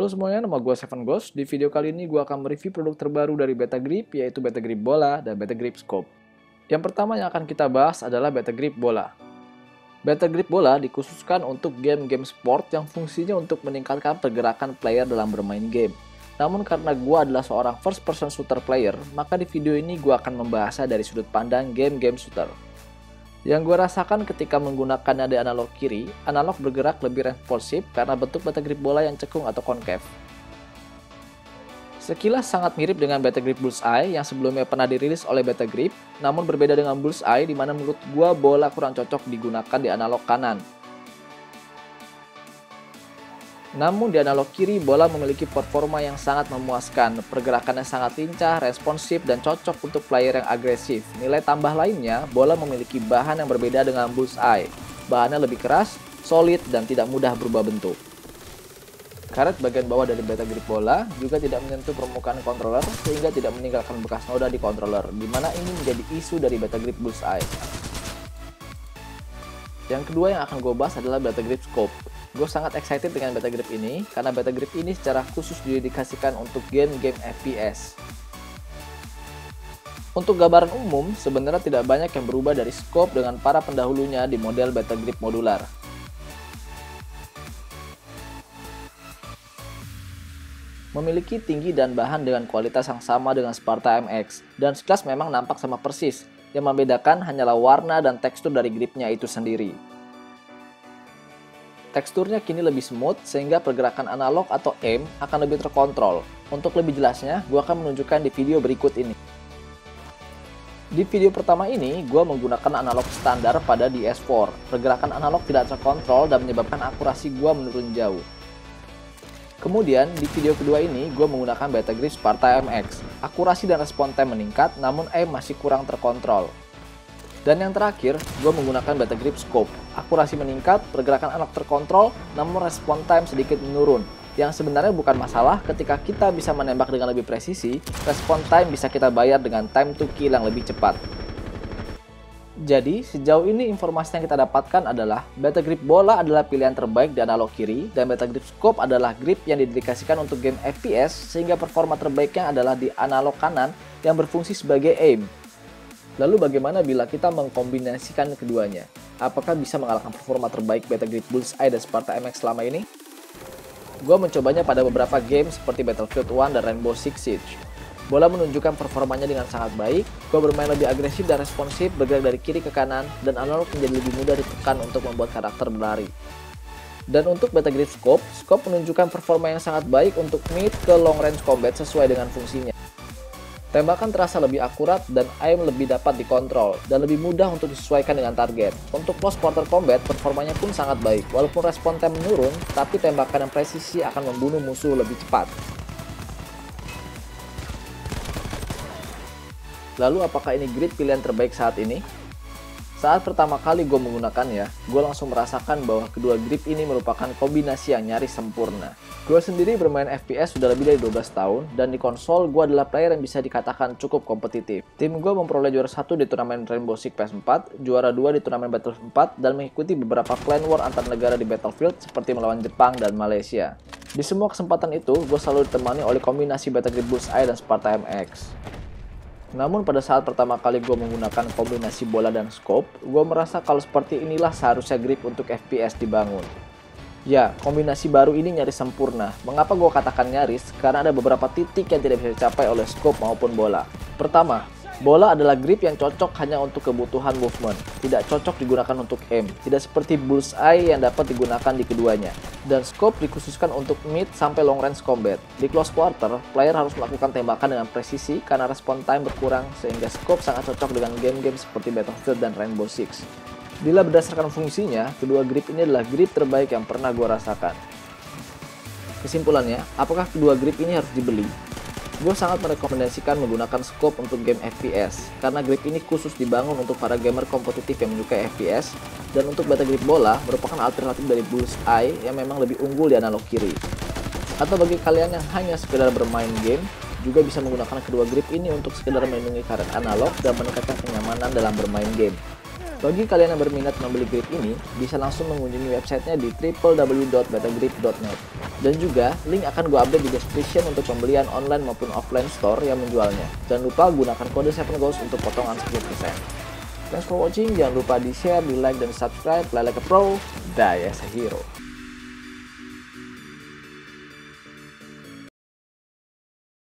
Halo semuanya, nama gue Seven Ghost. Di video kali ini gue akan mereview produk terbaru dari Beta Grip, yaitu Beta Grip Bola dan Beta Grip Scope. Yang pertama yang akan kita bahas adalah Beta Grip Bola. Beta Grip Bola dikhususkan untuk game-game sport yang fungsinya untuk meningkatkan pergerakan player dalam bermain game. Namun karena gue adalah seorang first person shooter player, maka di video ini gue akan membahasnya dari sudut pandang game-game shooter. Yang gue rasakan ketika menggunakannya di analog kiri, analog bergerak lebih responsif karena bentuk beta grip bola yang cekung atau concave. Sekilas sangat mirip dengan beta grip bullseye yang sebelumnya pernah dirilis oleh beta grip, namun berbeda dengan bullseye di mana menurut gue bola kurang cocok digunakan di analog kanan. Namun di analog kiri, bola memiliki performa yang sangat memuaskan, pergerakannya sangat lincah, responsif, dan cocok untuk player yang agresif. Nilai tambah lainnya, bola memiliki bahan yang berbeda dengan bullseye. Bahannya lebih keras, solid, dan tidak mudah berubah bentuk. Karet bagian bawah dari beta grip bola juga tidak menyentuh permukaan controller sehingga tidak meninggalkan bekas noda di controller, di mana ini menjadi isu dari beta grip bullseye. Yang kedua yang akan gue bahas adalah beta grip scope. Gue sangat excited dengan beta grip ini karena beta grip ini secara khusus didedikasikan untuk game-game FPS. Untuk gambaran umum, sebenarnya tidak banyak yang berubah dari scope dengan para pendahulunya di model beta grip modular. Memiliki tinggi dan bahan dengan kualitas yang sama dengan Sparta MX, dan sekelas memang nampak sama persis, yang membedakan hanyalah warna dan tekstur dari gripnya itu sendiri. Teksturnya kini lebih smooth sehingga pergerakan analog atau aim akan lebih terkontrol. Untuk lebih jelasnya, gue akan menunjukkan di video berikut ini. Di video pertama ini, gue menggunakan analog standar pada DS4. Pergerakan analog tidak terkontrol dan menyebabkan akurasi gue menurun jauh. Kemudian, di video kedua ini, gue menggunakan Beta Grip Sparta MX. Akurasi dan respon time meningkat, namun aim masih kurang terkontrol. Dan yang terakhir, gue menggunakan beta grip scope. Akurasi meningkat, pergerakan anak terkontrol, namun respon time sedikit menurun. Yang sebenarnya bukan masalah ketika kita bisa menembak dengan lebih presisi, respon time bisa kita bayar dengan time to kill yang lebih cepat. Jadi, sejauh ini informasi yang kita dapatkan adalah beta grip bola adalah pilihan terbaik di analog kiri dan beta grip scope adalah grip yang didedikasikan untuk game FPS sehingga performa terbaiknya adalah di analog kanan yang berfungsi sebagai aim Lalu bagaimana bila kita mengkombinasikan keduanya? Apakah bisa mengalahkan performa terbaik Beta Grip Bullseye dan Sparta MX selama ini? Gue mencobanya pada beberapa game seperti Battlefield 1 dan Rainbow Six Siege. Bola menunjukkan performanya dengan sangat baik, gue bermain lebih agresif dan responsif, bergerak dari kiri ke kanan, dan analog menjadi lebih mudah ditekan untuk membuat karakter berlari. Dan untuk Beta Grip Scope, Scope menunjukkan performa yang sangat baik untuk mid ke long range combat sesuai dengan fungsinya. Tembakan terasa lebih akurat dan aim lebih dapat dikontrol dan lebih mudah untuk disesuaikan dengan target. Untuk close quarter combat, performanya pun sangat baik. Walaupun respon time menurun, tapi tembakan yang presisi akan membunuh musuh lebih cepat. Lalu apakah ini grid pilihan terbaik saat ini? Saat pertama kali gue menggunakannya, gue langsung merasakan bahwa kedua grip ini merupakan kombinasi yang nyaris sempurna. Gue sendiri bermain FPS sudah lebih dari 12 tahun, dan di konsol gue adalah player yang bisa dikatakan cukup kompetitif. Tim gue memperoleh juara satu di turnamen Rainbow Six PS4, juara 2 di turnamen Battlefield 4, dan mengikuti beberapa clan war antar negara di Battlefield seperti melawan Jepang dan Malaysia. Di semua kesempatan itu, gue selalu ditemani oleh kombinasi Battle Grip Bullseye dan Sparta MX. Namun pada saat pertama kali gue menggunakan kombinasi bola dan scope, gue merasa kalau seperti inilah seharusnya grip untuk FPS dibangun. Ya, kombinasi baru ini nyaris sempurna. Mengapa gue katakan nyaris? Karena ada beberapa titik yang tidak bisa dicapai oleh scope maupun bola. Pertama, Bola adalah grip yang cocok hanya untuk kebutuhan movement, tidak cocok digunakan untuk aim, tidak seperti bullseye yang dapat digunakan di keduanya. Dan scope dikhususkan untuk mid sampai long range combat. Di close quarter, player harus melakukan tembakan dengan presisi karena respon time berkurang sehingga scope sangat cocok dengan game-game seperti Battlefield dan Rainbow Six. Bila berdasarkan fungsinya, kedua grip ini adalah grip terbaik yang pernah gue rasakan. Kesimpulannya, apakah kedua grip ini harus dibeli? Gue sangat merekomendasikan menggunakan scope untuk game FPS, karena grip ini khusus dibangun untuk para gamer kompetitif yang menyukai FPS, dan untuk beta grip bola merupakan alternatif dari bullseye yang memang lebih unggul di analog kiri. Atau bagi kalian yang hanya sekedar bermain game, juga bisa menggunakan kedua grip ini untuk sekedar melindungi karet analog dan meningkatkan kenyamanan dalam bermain game. Bagi kalian yang berminat membeli grip ini, bisa langsung mengunjungi websitenya di www.betagrip.net. Dan juga, link akan gue update di description untuk pembelian online maupun offline store yang menjualnya. Jangan lupa gunakan kode 7GOES untuk potongan 10%. Thanks for watching, jangan lupa di share, di like, dan subscribe. Like a pro, die as a hero.